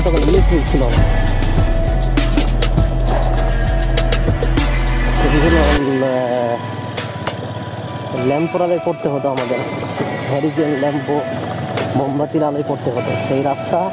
এগুলি তখন ছিল হয়েছিল এগুলো করতে হতো আমাদের। হ্যারিকেন ল্যাম্পো মোমবাতির আলোয় করতে হতো। সেই রাস্তা